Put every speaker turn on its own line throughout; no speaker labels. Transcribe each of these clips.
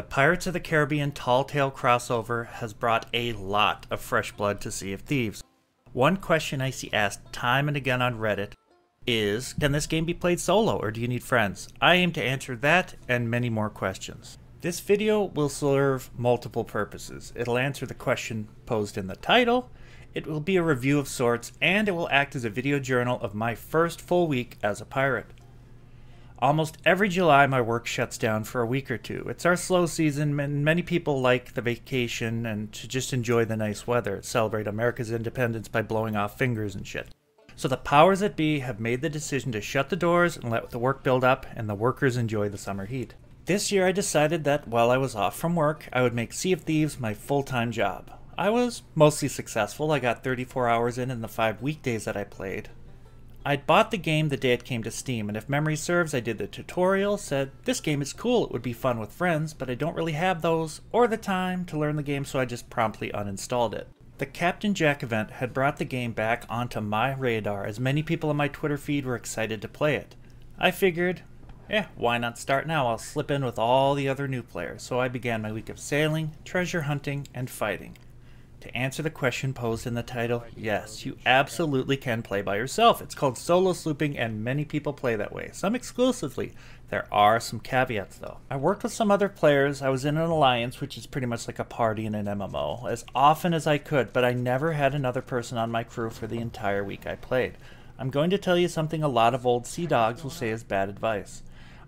The Pirates of the Caribbean Tall Tale crossover has brought a lot of fresh blood to Sea of Thieves. One question I see asked time and again on Reddit is Can this game be played solo or do you need friends? I aim to answer that and many more questions. This video will serve multiple purposes. It'll answer the question posed in the title, it will be a review of sorts, and it will act as a video journal of my first full week as a pirate. Almost every July, my work shuts down for a week or two. It's our slow season, and many people like the vacation and to just enjoy the nice weather, celebrate America's independence by blowing off fingers and shit. So the powers that be have made the decision to shut the doors and let the work build up, and the workers enjoy the summer heat. This year, I decided that while I was off from work, I would make Sea of Thieves my full time job. I was mostly successful. I got 34 hours in in the five weekdays that I played. I'd bought the game the day it came to Steam, and if memory serves, I did the tutorial, said, This game is cool, it would be fun with friends, but I don't really have those or the time to learn the game, so I just promptly uninstalled it. The Captain Jack event had brought the game back onto my radar, as many people on my Twitter feed were excited to play it. I figured, yeah, why not start now? I'll slip in with all the other new players. So I began my week of sailing, treasure hunting, and fighting. To answer the question posed in the title, yes, you absolutely can play by yourself. It's called solo slooping, and many people play that way, some exclusively. There are some caveats, though. I worked with some other players. I was in an alliance, which is pretty much like a party in an MMO, as often as I could, but I never had another person on my crew for the entire week I played. I'm going to tell you something a lot of old sea dogs will say is bad advice.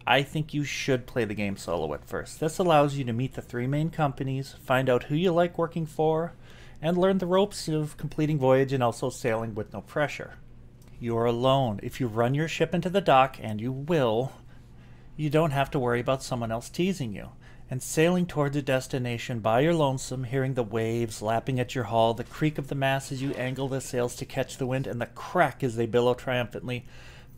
I think you should play the game solo at first. This allows you to meet the three main companies, find out who you like working for, and learn the ropes of completing voyage and also sailing with no pressure. You're alone. If you run your ship into the dock, and you will, you don't have to worry about someone else teasing you. And sailing towards a destination by your lonesome, hearing the waves lapping at your hull, the creak of the mast as you angle the sails to catch the wind, and the crack as they billow triumphantly,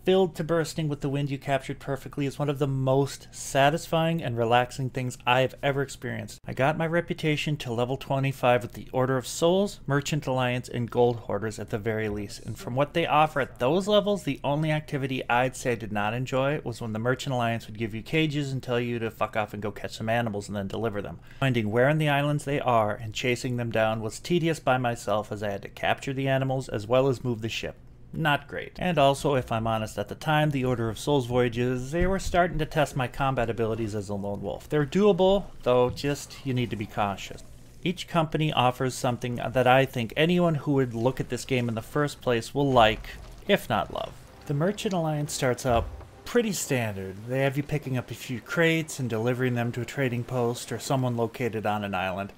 filled to bursting with the wind you captured perfectly is one of the most satisfying and relaxing things I have ever experienced. I got my reputation to level 25 with the Order of Souls, Merchant Alliance, and Gold Hoarders at the very least. And from what they offer at those levels, the only activity I'd say I did not enjoy was when the Merchant Alliance would give you cages and tell you to fuck off and go catch some animals and then deliver them. Finding where in the islands they are and chasing them down was tedious by myself as I had to capture the animals as well as move the ship not great. And also, if I'm honest, at the time, the Order of Souls voyages, they were starting to test my combat abilities as a lone wolf. They're doable, though just you need to be cautious. Each company offers something that I think anyone who would look at this game in the first place will like, if not love. The Merchant Alliance starts out pretty standard. They have you picking up a few crates and delivering them to a trading post or someone located on an island.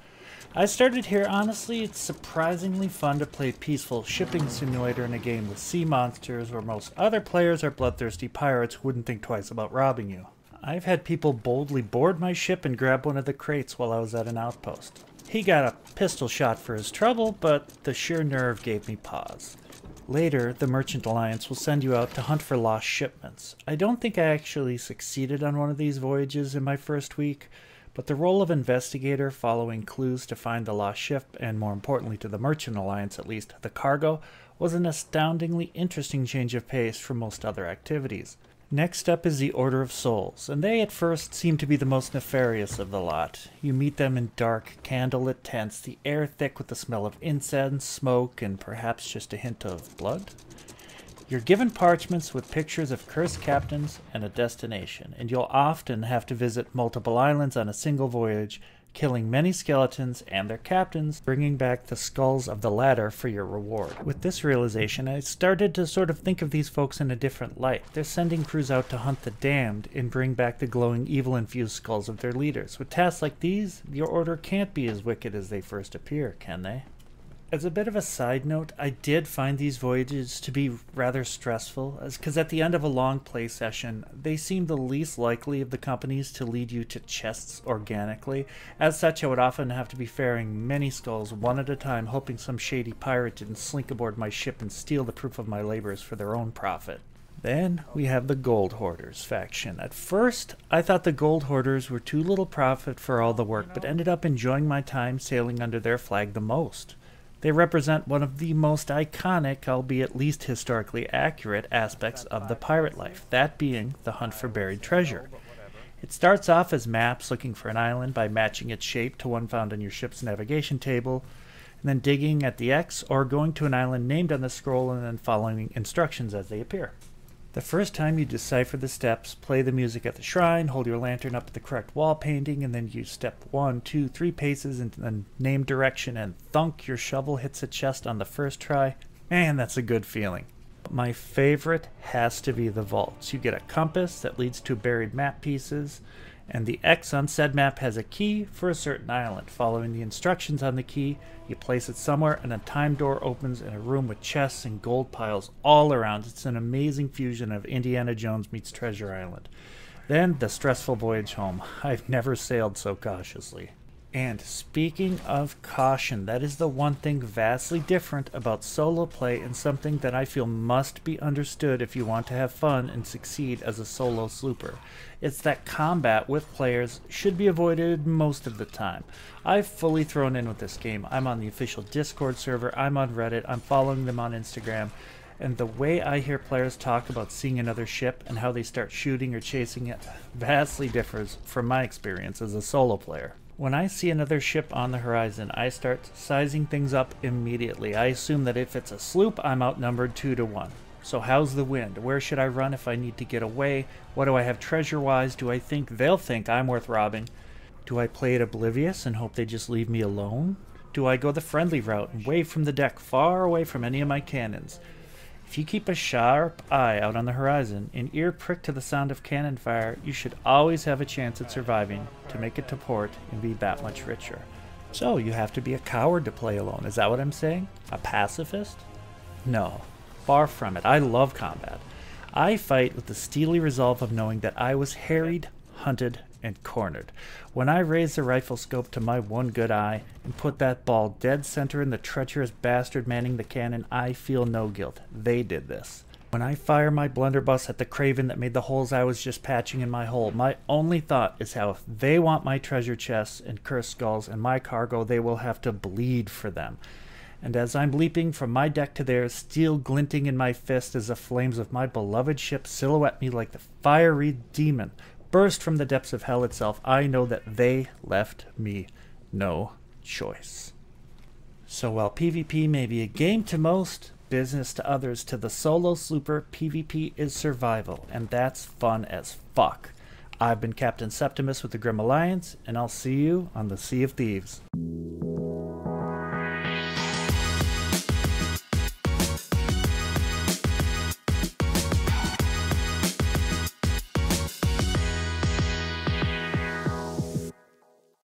I started here, honestly, it's surprisingly fun to play peaceful shipping simulator in a game with sea monsters where most other players are bloodthirsty pirates who wouldn't think twice about robbing you. I've had people boldly board my ship and grab one of the crates while I was at an outpost. He got a pistol shot for his trouble, but the sheer nerve gave me pause. Later, the Merchant Alliance will send you out to hunt for lost shipments. I don't think I actually succeeded on one of these voyages in my first week, but the role of investigator following clues to find the lost ship, and more importantly to the Merchant Alliance at least, the cargo, was an astoundingly interesting change of pace from most other activities. Next up is the Order of Souls, and they at first seem to be the most nefarious of the lot. You meet them in dark, candlelit tents, the air thick with the smell of incense, smoke, and perhaps just a hint of blood. You're given parchments with pictures of cursed captains and a destination, and you'll often have to visit multiple islands on a single voyage, killing many skeletons and their captains, bringing back the skulls of the latter for your reward. With this realization, I started to sort of think of these folks in a different light. They're sending crews out to hunt the damned and bring back the glowing evil-infused skulls of their leaders. With tasks like these, your order can't be as wicked as they first appear, can they? As a bit of a side note, I did find these voyages to be rather stressful, because at the end of a long play session, they seem the least likely of the companies to lead you to chests organically. As such, I would often have to be ferrying many skulls one at a time, hoping some shady pirate didn't slink aboard my ship and steal the proof of my labors for their own profit. Then we have the Gold Hoarders faction. At first, I thought the Gold Hoarders were too little profit for all the work, but ended up enjoying my time sailing under their flag the most. They represent one of the most iconic, albeit least historically accurate, aspects of the pirate life, that being the hunt for buried treasure. It starts off as maps looking for an island by matching its shape to one found on your ship's navigation table, and then digging at the X or going to an island named on the scroll and then following instructions as they appear. The first time you decipher the steps, play the music at the shrine, hold your lantern up at the correct wall painting, and then use step one, two, three paces into the named direction, and thunk, your shovel hits a chest on the first try. Man, that's a good feeling. My favorite has to be the vaults. You get a compass that leads to buried map pieces, and the X on said map has a key for a certain island. Following the instructions on the key, you place it somewhere and a time door opens in a room with chests and gold piles all around. It's an amazing fusion of Indiana Jones meets Treasure Island. Then the stressful voyage home. I've never sailed so cautiously. And speaking of caution, that is the one thing vastly different about solo play and something that I feel must be understood if you want to have fun and succeed as a solo slooper. It's that combat with players should be avoided most of the time. I've fully thrown in with this game. I'm on the official Discord server, I'm on Reddit, I'm following them on Instagram, and the way I hear players talk about seeing another ship and how they start shooting or chasing it vastly differs from my experience as a solo player. When I see another ship on the horizon, I start sizing things up immediately. I assume that if it's a sloop, I'm outnumbered 2 to 1. So how's the wind? Where should I run if I need to get away? What do I have treasure-wise? Do I think they'll think I'm worth robbing? Do I play it oblivious and hope they just leave me alone? Do I go the friendly route and wave from the deck far away from any of my cannons? If you keep a sharp eye out on the horizon, an ear pricked to the sound of cannon fire, you should always have a chance at surviving to make it to port and be that much richer. So, you have to be a coward to play alone, is that what I'm saying? A pacifist? No, far from it. I love combat. I fight with the steely resolve of knowing that I was harried, hunted, and cornered. When I raised the rifle scope to my one good eye and put that ball dead center in the treacherous bastard manning the cannon, I feel no guilt. They did this. When I fire my blunderbuss at the craven that made the holes I was just patching in my hole, my only thought is how if they want my treasure chests and cursed skulls and my cargo, they will have to bleed for them. And as I'm leaping from my deck to theirs, steel glinting in my fist as the flames of my beloved ship silhouette me like the fiery demon burst from the depths of hell itself, I know that they left me no choice. So while PvP may be a game to most, business to others, to the solo slooper, PvP is survival, and that's fun as fuck. I've been Captain Septimus with the Grim Alliance, and I'll see you on the Sea of Thieves.